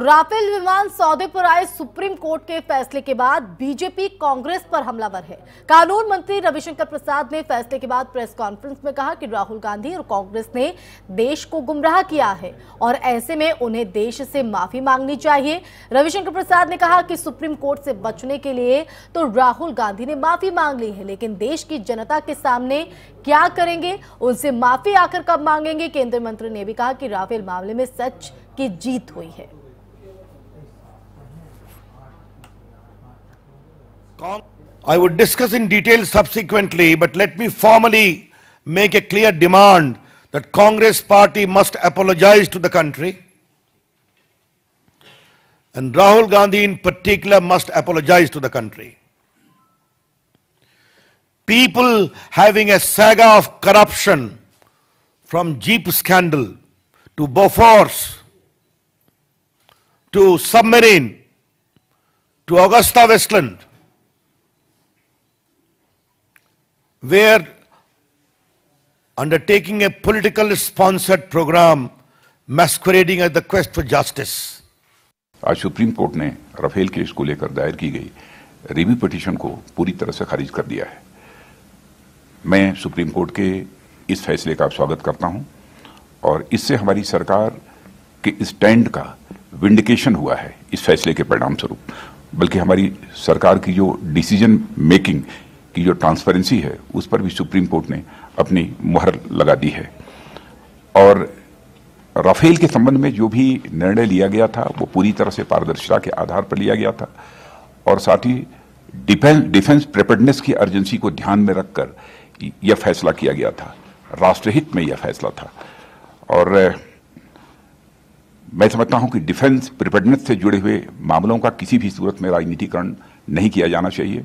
Rafale विमान सौदे पर आए सुप्रीम कोर्ट के फैसले के बाद बीजेपी कांग्रेस पर हमलावर है। कानून मंत्री रविशंकर प्रसाद ने फैसले के बाद प्रेस कॉन्फ्रेंस में कहा कि राहुल गांधी और कांग्रेस ने देश को गुमराह किया है और ऐसे में उन्हें देश से माफ़ी मांगनी चाहिए। रविशंकर प्रसाद ने कहा कि सुप्रीम कोर्ट से बचने के लिए तो राहुल गांधी ने माफ़ी मांग ली है, लेकिन देश की जनता के सामने क्या करेंगे? उनसे माफ़ी आखिर कब मांगेंगे? केंद्रीय मंत्री ने भी कहा कि राफेल मामले में सच की जीत हुई है। I would discuss in detail subsequently, but let me formally make a clear demand that Congress party must apologize to the country. And Rahul Gandhi in particular must apologize to the country. People having a saga of corruption from Jeep scandal to Bofors to submarine to Augusta Westland were undertaking a political sponsored program, masquerading as the quest for justice. आज supreme court ने Rafale case को लेकर दायर की गई review petition को पूरी तरह से खारिज कर दिया है मैं सुप्रीम कोर्ट के इस फैसले का स्वागत करता हूँ और इससे हमारी सरकार के स्टैंड का विंडिकेशन हुआ है, इस फैसले के परिणाम स्वरूप बल्कि हमारी सरकार की जो डिसीज़न मेकिंग की जो ट्रांसपेरेंसी है, उस पर भी सुप्रीम कोर्ट ने अपनी मुहर लगा दी है। और राफेल के संबंध में जो भी निर्णय लिया गया था, वो पूरी तरह से पारदर्शिता के आधार पर लिया गया था। और साथ ही डिफेंस डिफेंस प्रिपेयर्डनेस की अर्जेंसी को ध्यान में रखकर यह फैसला किया गया था। राष्ट्रहित में यह फैसला था। और, मैं समझता हूँ कि डिफेंस प्रिपेडनेस से जुड़े हुए मामलों का किसी भी सूरत में राजनीतिकरण नहीं किया जाना चाहिए।